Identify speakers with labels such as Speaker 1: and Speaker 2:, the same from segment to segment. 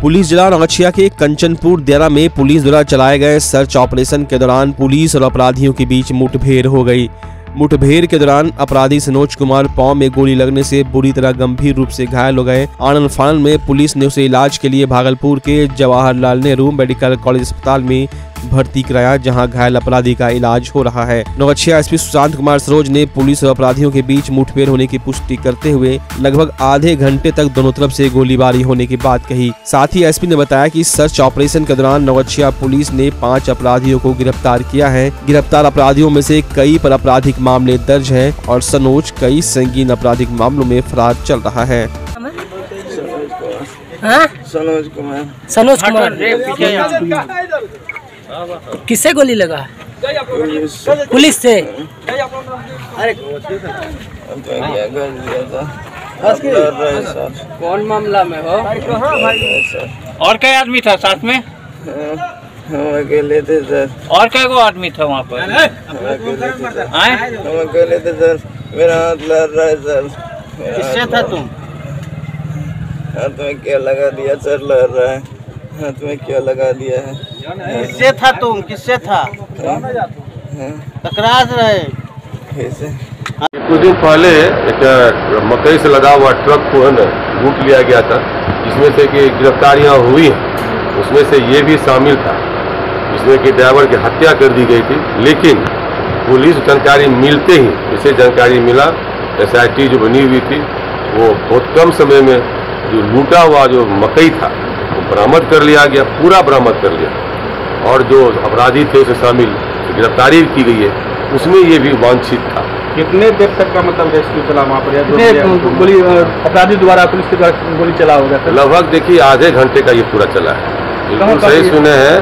Speaker 1: Police जिला नौगछिया के कंचनपुर देरा में पुलिस द्वारा चलाए गए सर्च ऑपरेशन के दौरान पुलिस और अपराधियों के बीच मुठभेड़ हो गई। मुठभेड़ के दौरान अपराधी सनोज कुमार पाँव में गोली लगने से बुरी तरह गंभीर रूप से घायल हो गए। आनंद फानन में पुलिस ने उसे इलाज के लिए भागलपुर के जवाहरलाल नेहरू मेडिकल कॉलेज अस्पताल में भर्ती कराया जहाँ घायल अपराधी का इलाज हो रहा है नौगछिया एसपी सुशांत कुमार सरोज ने पुलिस और अपराधियों के बीच मुठभेड़ होने की पुष्टि करते हुए लगभग आधे घंटे तक दोनों तरफ़ से गोलीबारी होने की बात कही साथ ही एसपी ने बताया कि सर्च ऑपरेशन के दौरान नौगछिया पुलिस ने पाँच अपराधियों को गिरफ़्तार किया है गिरफ़्तार अपराधियों में से कई पर आपराधिक मामले दर्ज है और सनोज कई संगीन आपराधिक मामलों में फरार चल रहा है
Speaker 2: हाँ?
Speaker 3: सनोज कुमार
Speaker 2: सनोज कुमार किससे गोली लगा?
Speaker 3: पुलिस
Speaker 2: से।
Speaker 3: क्या
Speaker 2: कौन मामला में हो?
Speaker 3: सर
Speaker 4: और कई आदमी था साथ में?
Speaker 3: हम अकेले थे सर।
Speaker 4: और कई गो आदमी था वहाँ पर?
Speaker 3: हम अकेले थे सर। मेरा हाथ लड़ रहा है सर।
Speaker 4: किससे था तुम?
Speaker 3: हाथ में क्या लगा दिया सर? लड़ रहा है। हाथ में क्या लगा दिया है?
Speaker 4: किससे था तुम? किससे था? टकराज रहे।
Speaker 5: कुछ दिन पहले एक मकई से लगा हुआ ट्रक को, है ना, लूट लिया गया था। जिसमें से कि गिरफ्तारियाँ हुई हैं। उसमें से ये भी शामिल था। जिसमें कि ड्राइवर की हत्या कर दी गई थी। लेकिन पुलिस जानकारी मिलते ही इसे जानकारी मिला, एसआईटी जो बनी हुई थी, वो बहुत कम समय में जो लूटा हुआ जो मकई था, वो बरामद कर लिया गया, पूरा बरामद कर लिया। और जो अपराधी थे उसे शामिल गिरफ्तारी की गई है उसमें ये भी वांछित था।
Speaker 6: कितने देर तक का मतलब रेस्क्यू चला वहाँ पर गोली अपराधी द्वारा पुलिस के द्वारा गोली चला होगा
Speaker 5: लगभग देखिए आधे घंटे का ये पूरा चला है। बिल्कुल सही सुने हैं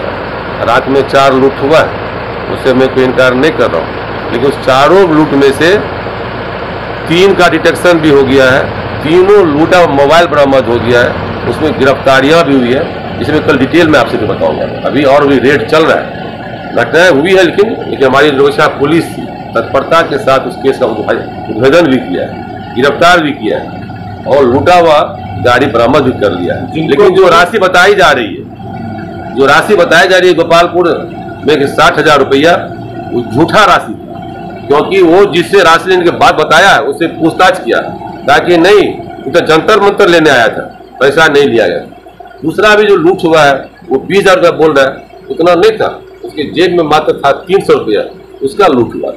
Speaker 5: रात में चार लूट हुआ है उससे मैं कोई इनकार नहीं कर रहा हूँ। लेकिन उस चारों लूट में से तीन का डिटेक्शन भी हो गया है तीनों लूटा मोबाइल बरामद हो गया है उसमें गिरफ्तारियाँ भी हुई है। जिसमें कल डिटेल में आपसे भी बताऊँगा। अभी और भी रेड चल रहा है। घटनाएँ हुई है लेकिन लेकिन हमारी लोकसभा पुलिस तत्परता के साथ उस केस का उद्भा- उद्भेदन भी किया है गिरफ़्तार भी किया है और लूटा हुआ गाड़ी बरामद भी कर लिया है। लेकिन जो राशि बताई जा रही है जो राशि बताई जा रही है गोपालपुर में साठ हज़ार रुपया वो झूठा राशि क्योंकि वो जिससे राशि लेने के बाद बताया उससे पूछताछ किया ताकि नहीं वो तो जंतर मंतर लेने आया था पैसा नहीं लिया गया दूसरा भी जो लूट हुआ है, वो बीस हज़ार रुपया बोल रहा है, उतना नहीं था। उसके जेब में मात्र था तीन सौ रुपया। उसका लूट हुआ।